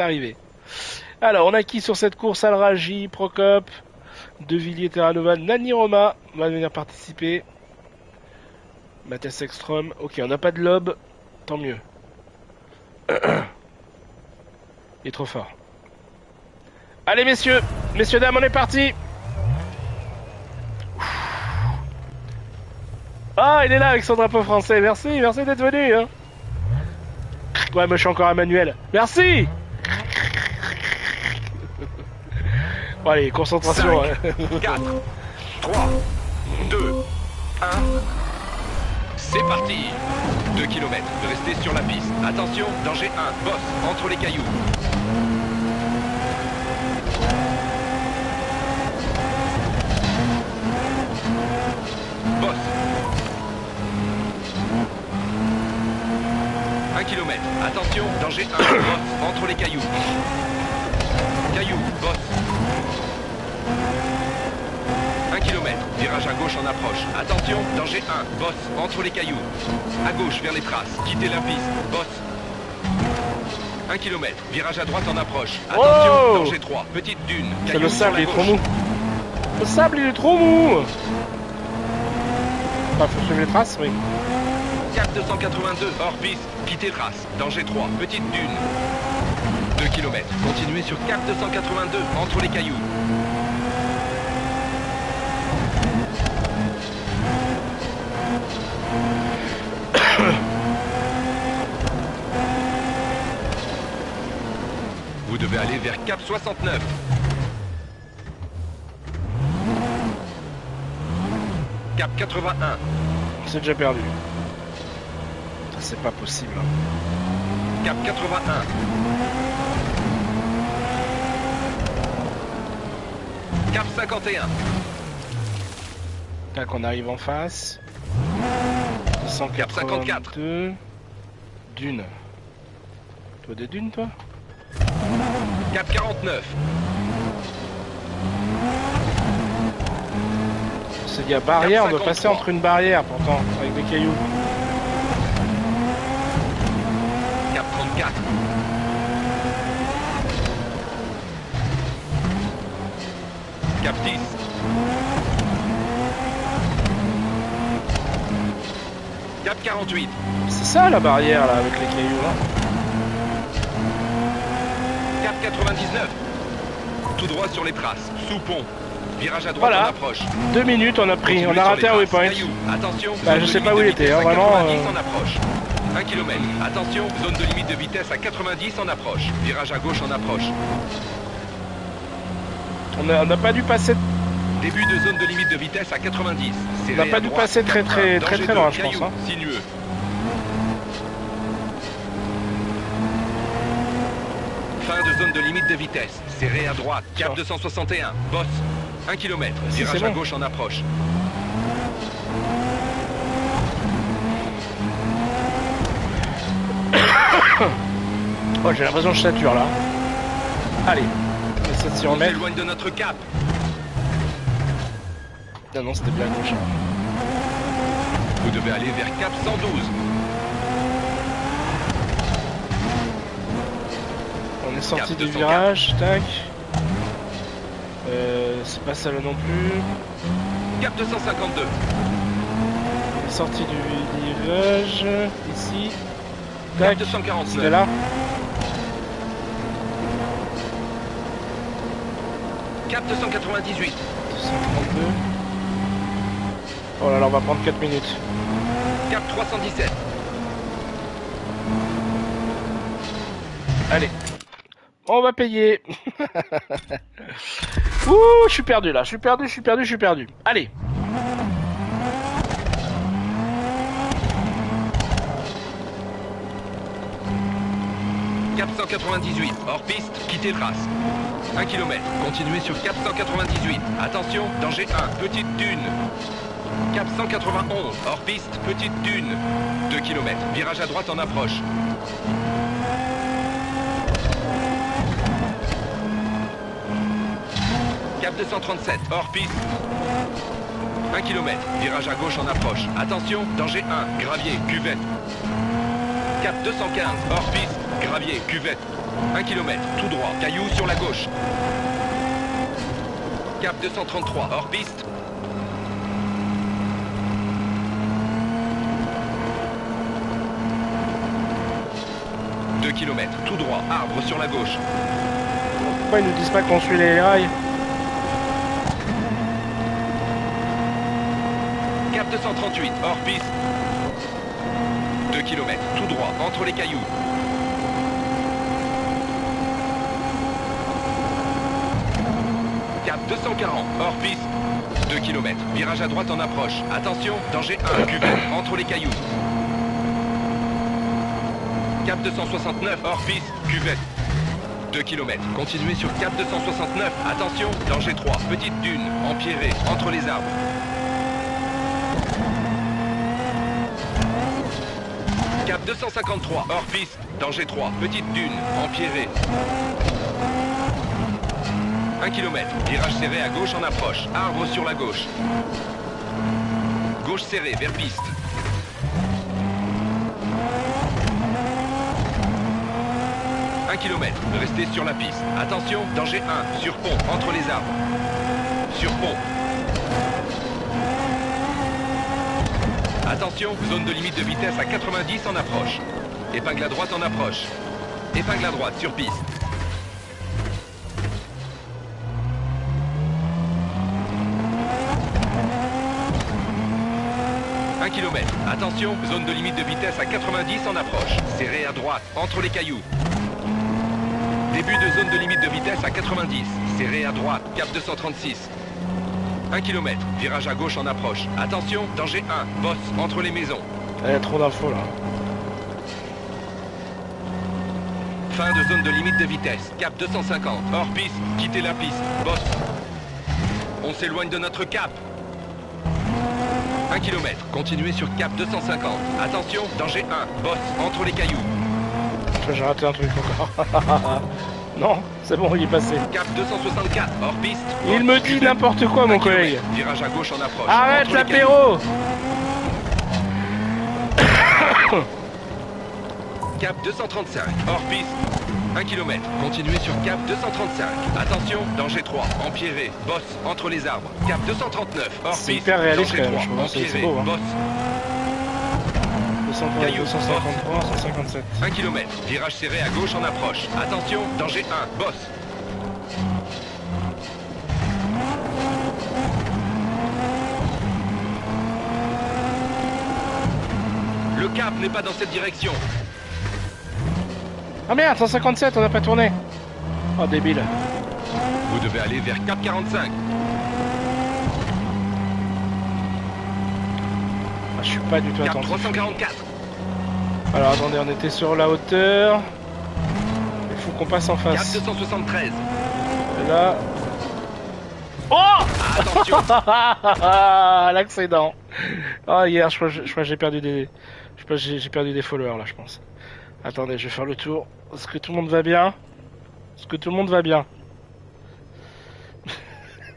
arrivé. Alors, on a qui sur cette course? Alraji, Procop, De Villiers, Terranova, Nani Roma va venir participer. Mathias Ekstrom. Ok, on n'a pas de lob. Tant mieux. Il est trop fort. Allez, messieurs, messieurs, dames, on est parti. Ah, il est là avec son drapeau français. Merci, merci d'être venu. Hein. Ouais, moi je suis encore à Manuel. Merci. Bon, allez, concentration. 4, 3, 2, 1. C'est parti 2 km, restez sur la piste. Attention, danger 1, boss, entre les cailloux. Boss. 1 km, attention, danger 1, boss, entre les. Cailloux, boss. 1 km, virage à gauche en approche. Attention, danger 1, boss, entre les cailloux. À gauche vers les traces, quittez la piste, boss. 1 km, virage à droite en approche. Attention, Wow danger 3, petite dune. C'est le sable, il est trop mou. Le sable, il est trop mou. Enfin, faut suivre les traces, oui. Cap 282, hors piste, quittez trace. Danger 3, petite dune. 2 km, continuez sur Cap 282, entre les cailloux. Vous devez aller vers Cap 69. Cap 81. C'est déjà perdu. C'est pas possible. hein. Cap 81. Cap 51. Tac, on arrive en face. Cap 54. 182. Dune. Toi des dunes, toi? Cap 49. C'est à barrière, on doit 53. passer entre une barrière pourtant, avec des cailloux. Cap 34. Cap 10. Cap 48. C'est ça la barrière là, avec les cailloux là. Cap 99. Tout droit sur les traces. Sous pont. Virage à droite Voilà. en approche. Deux minutes, on a pris, Continuez on a raté un waypoint. Attention, Bah, je sais pas où il était, hein, vraiment, 90 euh. en approche. 1 km. Attention, zone de limite de vitesse à 90 en approche. Virage à gauche en approche. On a- on n'a pas dû passer, Début de zone de limite de vitesse à 90. On n'a pas dû passer très, très, très, très loin, je pense, hein. Sinueux. Fin de zone de limite de vitesse. Serré à droite. Cap Sure. 261. Boss. 1 km. Virage c'est à bon. gauche en approche. Oh, j'ai l'impression que je sature là. Allez, on s'éloigne de notre cap. Non, non, c'était bien à gauche. Vous devez aller vers cap 112. On est sorti Cap du 204. virage, tac. Euh, c'est pas ça là non plus. Cap 252. On est sorti du virage, ici. Cap Tac, 249. c'était là. Cap 298. 232. Oh là là, on va prendre 4 minutes. Cap 317. Allez. On va payer. Ouh, je suis perdu là. Je suis perdu, je suis perdu, je suis perdu. Allez. Cap 198. Hors piste, quittez trace. 1 km. Continuez sur Cap 198. Attention, danger 1. Petite dune. Cap 191. Hors piste, petite dune. 2 km. Virage à droite en approche. Cap 237. Hors piste. 1 km. Virage à gauche en approche. Attention, danger 1. Gravier, cuvette. Cap 215, hors piste, gravier, cuvette. 1 km, tout droit, caillou sur la gauche. Cap 233, hors piste. Deux kilomètres, tout droit, arbre sur la gauche. Pourquoi ils nous disent pas qu'on suit les rails? 238, hors piste. 2 km, tout droit, entre les cailloux. Cap 240, hors piste. 2 km, virage à droite en approche. Attention, danger 1, cuvette, entre les cailloux. Cap 269, hors piste, cuvette. 2 km, continuez sur Cap 269. Attention, danger 3, petite dune, empierrée, entre les arbres. 253, hors piste, danger 3, petite dune, empierrée. 1 km, virage serré à gauche en approche, arbre sur la gauche. Gauche serrée, vers piste. Un kilomètre, restez sur la piste. Attention, danger 1, sur pont, entre les arbres. Sur pont. Attention, zone de limite de vitesse à 90 en approche. Épingle à droite en approche. Épingle à droite sur piste. Un kilomètre. Attention, zone de limite de vitesse à 90 en approche. Serré à droite, entre les cailloux. Début de zone de limite de vitesse à 90. Serré à droite, cap 236. 1 km, virage à gauche en approche. Attention, danger 1, bosse entre les maisons. Il y a trop d'infos là. Fin de zone de limite de vitesse, cap 250. Hors piste, quittez la piste, bosse. On s'éloigne de notre cap. 1 km, continuez sur cap 250. Attention, danger 1, bosse entre les cailloux. J'ai raté un truc encore. non, c'est bon, il est passé. Cap 264, hors piste. Il me dit n'importe quoi, mon 1 kilomètre, collègue. Virage à gauche en approche. Arrête l'apéro Cap 235, hors piste. 1 km, continuez sur Cap 235. Attention, danger 3, empierré, bosse entre les arbres. Cap 239, hors C'est piste. hyper réaliste, danger quand même, 3, je trouve, hein, c'est- c'est empierré, beau, hein. bosse. Caillou, 157. 1 km, virage serré à gauche en approche. Attention, danger 1, boss. Le cap n'est pas dans cette direction. Ah merde, 157, on n'a pas tourné. Oh débile. Vous devez aller vers cap 45. Je suis pas du tout attentif. 344. Alors attendez, on était sur la hauteur. Il faut qu'on passe en face. 273. Et là. Oh Attention, L'accident. Ah hier, je crois, que- je crois que j'ai perdu des, je crois j'ai perdu des followers là, je pense. Attendez, je vais faire le tour. Est-ce que tout le monde va bien? Est-ce que tout le monde va bien?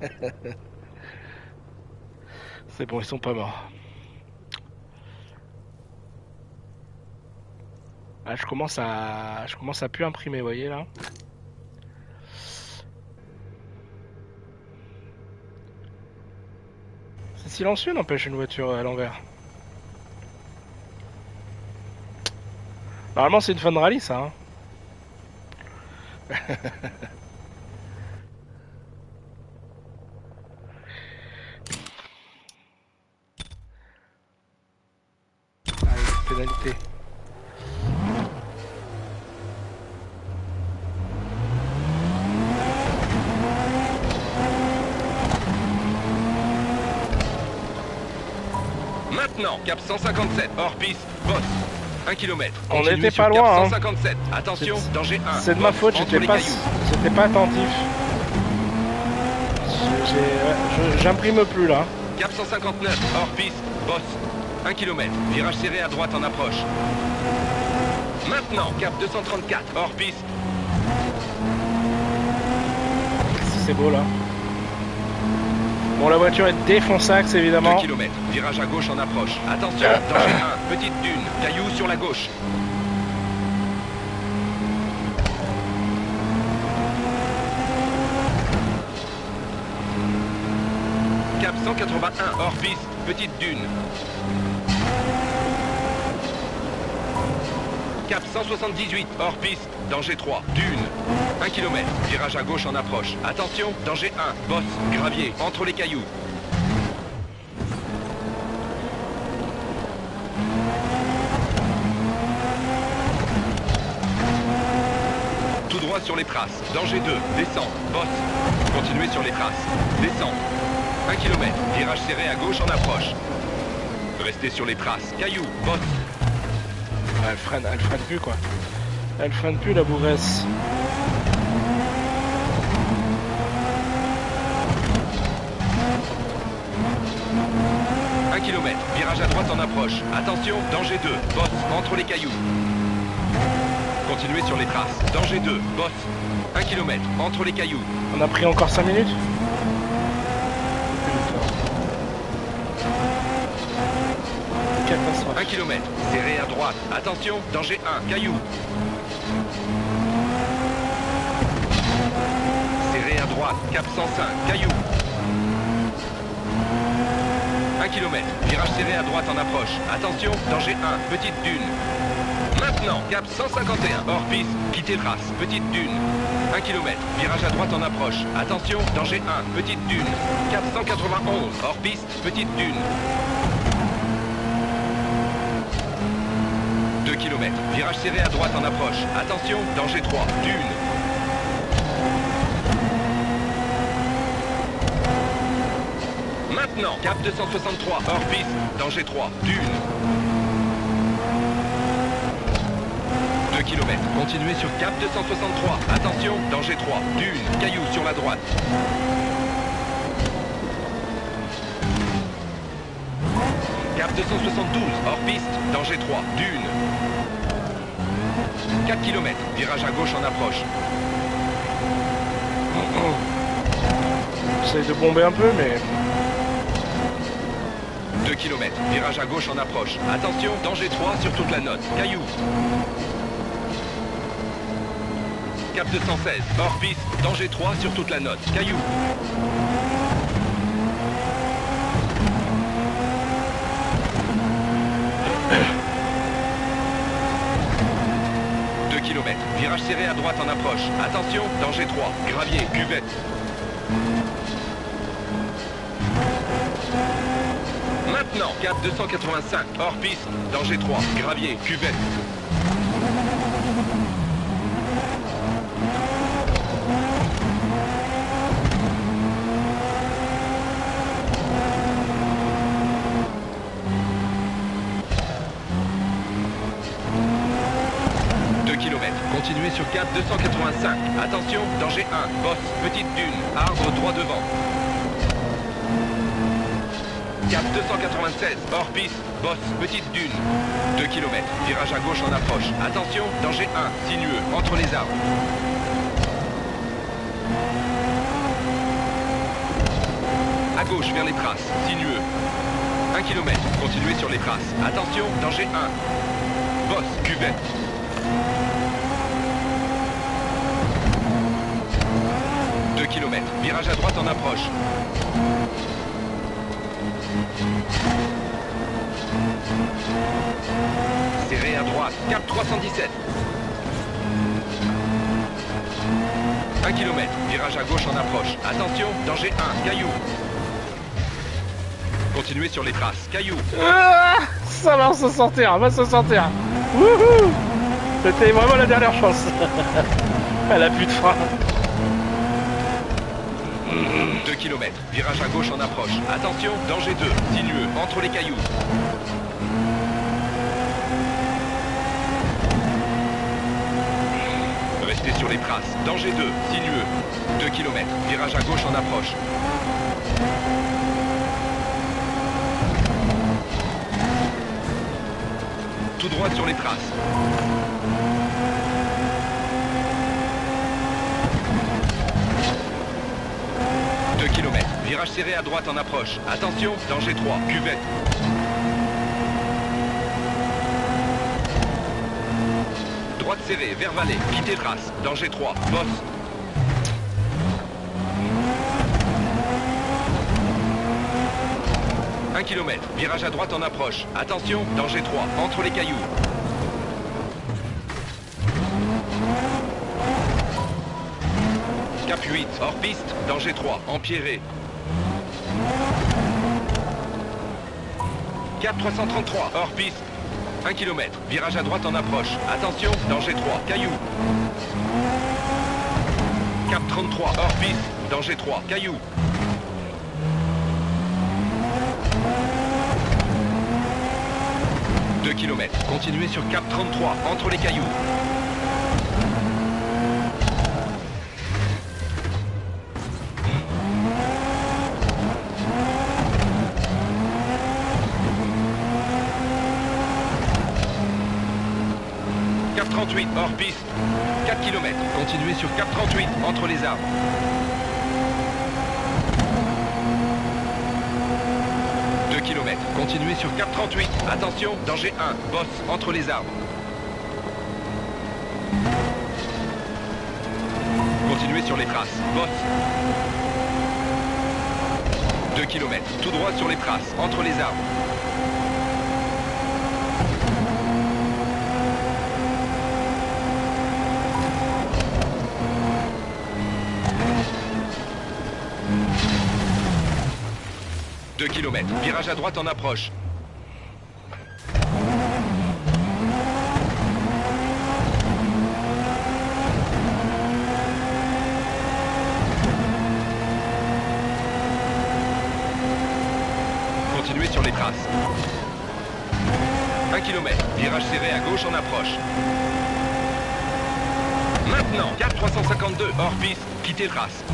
C'est bon, ils sont pas morts. Ah, je commence à, je commence à plus imprimer, vous voyez là. C'est silencieux, n'empêche une voiture à l'envers. Normalement, c'est une fun rallye, ça. hein. Allez, pénalité. Maintenant, cap 157, hors piste, bosse. 1 km. On Continuez était sur pas loin, hein. 157. Attention, C'est- danger 1. C'est de ma faute, j'étais pas, j'étais pas attentif. Ouais, J'imprime plus là. Cap 159, hors piste, bosse. 1 km, virage serré à droite en approche. Maintenant, cap 234, hors piste. C'est beau là. Bon, la voiture est défonçaxe, évidemment. 2 km, virage à gauche en approche. Attention, ah. danger 1, petite dune, caillou sur la gauche. Cap 181, hors piste, petite dune. Cap 178 hors piste, danger 3, dune. 1 km, virage à gauche en approche. Attention, danger 1, bosse, gravier, entre les cailloux. Tout droit sur les traces. Danger 2, descend, bosse. Continuez sur les traces. Descend. 1 km, virage serré à gauche en approche. Restez sur les traces. Caillou, bosse. Elle freine, elle freine plus quoi. Elle freine plus la bourresse. Un kilomètre, virage à droite en approche. Attention, danger 2, bosse, entre les cailloux. Continuez sur les traces. Danger 2, bosse. 1 km, entre les cailloux. On a pris encore 5 minutes? Catastrophe. 1 km, serré à droite. Attention, danger 1, caillou. Serré à droite, cap 105, caillou. 1 km, virage serré à droite en approche. Attention, danger 1, petite dune. Maintenant, cap 151, hors piste, quittez race, petite dune. 1 km, virage à droite en approche. Attention, danger 1, petite dune. Cap 191, hors piste, petite dune. 2 km, virage serré à droite en approche. Attention, danger 3, dune. Maintenant, cap 263, hors piste, danger 3, dune. 2 km, continuez sur cap 263. Attention, danger 3, dune, caillou sur la droite. 272, hors piste, danger 3, dune. 4 km, virage à gauche en approche. J'essaye de bomber un peu, mais 2 km, virage à gauche en approche. Attention, danger 3 sur toute la note. Caillou. Cap 216, hors piste, danger 3 sur toute la note. Caillou. Deux kilomètres, virage serré à droite en approche. Attention, danger 3, gravier, cuvette. Maintenant, cap 285, hors piste, danger 3, gravier, cuvette. Deux kilomètres. Sur cap 285. Attention, danger 1, bosse, petite dune, arbre droit devant. Cap 296, hors piste, bosse, petite dune. 2 km, virage à gauche en approche. Attention, danger 1, sinueux, entre les arbres. À gauche vers les traces, sinueux. 1 km, continuez sur les traces. Attention, danger 1. Bosse, cuvette. Deux kilomètres, virage à droite en approche. Serré à droite, cap 317. 1 km, virage à gauche en approche. Attention, danger 1, caillou. Continuez sur les traces, caillou. Ah, ça va se sortir, va se sortir. Wouhou C'était vraiment la dernière chance. Elle a plus de frein. 2 km, virage à gauche en approche. Attention, danger 2, sinueux, entre les cailloux. Restez sur les traces, danger 2, sinueux. 2 km, virage à gauche en approche. Tout droit sur les traces. Deux kilomètres. Virage serré à droite en approche. Attention, danger 3, cuvette. Droite serrée, vers vallée, quittez trace. Danger 3, bosse. 1 km, virage à droite en approche. Attention, danger 3, entre les cailloux. Cap 8, hors piste, danger 3, empierré. Cap 333, hors piste. 1 km, virage à droite en approche. Attention, danger 3, caillou. Cap 33, hors piste, danger 3, caillou. Kilomètres, continuez sur Cap 33, entre les cailloux. 38, hors piste. 4 km. Continuez sur Cap 38, entre les arbres. Deux kilomètres. Continuez sur Cap 38. Attention, danger 1. Bosse, entre les arbres. Continuez sur les traces. Bosse. 2 km. Tout droit sur les traces, entre les arbres. Deux kilomètres. Virage à droite en approche. Continuez sur les traces. 1 km. Virage serré à gauche en approche. Maintenant, Cap 352, hors piste, quittez trace.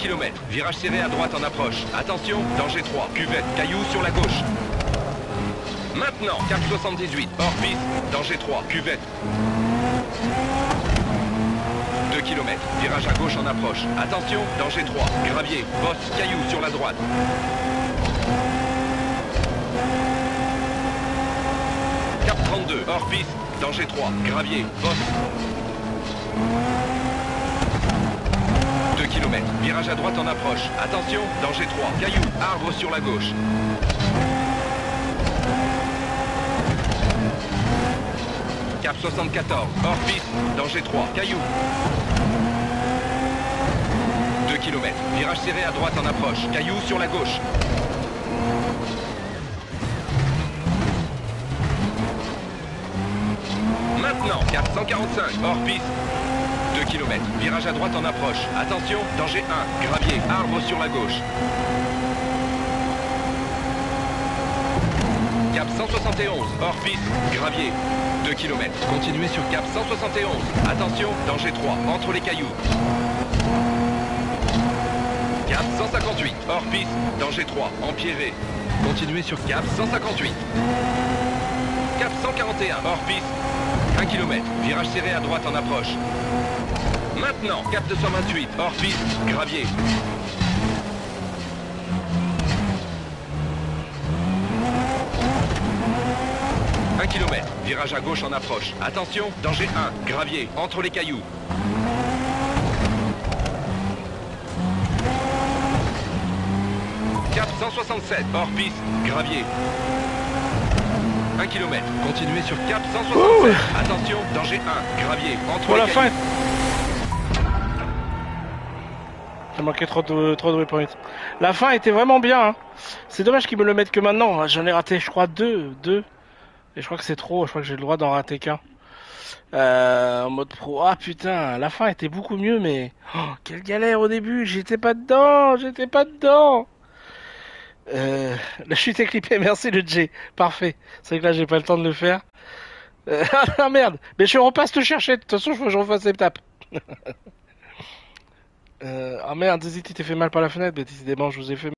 Un kilomètre, virage serré à droite en approche. Attention, danger 3, cuvette, caillou sur la gauche. Maintenant, Cap 78, hors piste, danger 3, cuvette. 2 km, virage à gauche en approche. Attention, danger 3, gravier, bosse, caillou sur la droite. Cap 32, hors piste, danger 3, gravier, bosse. 2 km, virage à droite en approche. Attention, danger 3, caillou, arbre sur la gauche. Cap 74, hors piste, danger 3, caillou. 2 km, virage serré à droite en approche, caillou sur la gauche. Maintenant, Cap 145, hors piste. 2 km, virage à droite en approche. Attention, danger 1, gravier, arbre sur la gauche. Cap 171, hors piste, gravier. 2 km, continuez sur Cap 171. Attention, danger 3, entre les cailloux. Cap 158, hors piste, danger 3, empierré. Continuez sur Cap 158. Cap 141, hors piste, 1 km, virage serré à droite en approche. Maintenant, cap 228, hors piste, gravier. Un kilomètre, virage à gauche en approche. Attention, danger 1, gravier, entre les cailloux. Cap 167, hors piste, gravier. 1 km, continuez sur Cap 167. Attention, danger 1, gravier, entre Pour les la cailloux. fin. J'ai manqué trop de, trop de. La fin était vraiment bien. hein. C'est dommage qu'ils me le mettent que maintenant. J'en ai raté, je crois, deux. deux. Et je crois que c'est trop. Je crois que j'ai le droit d'en rater qu'un. Euh, en mode pro. Ah putain, la fin était beaucoup mieux, mais oh, quelle galère au début. J'étais pas dedans. J'étais pas dedans. Euh, la chute est clippée. Merci le J. Parfait. C'est vrai que là, j'ai pas le temps de le faire. Euh, ah merde. Mais je repasse te chercher. De toute façon, je, je refasse. Euh, ah merde, Zizzy, tu t'es fait mal par la fenêtre. Mais décidément, je vous ai fait